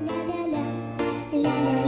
la la la. La la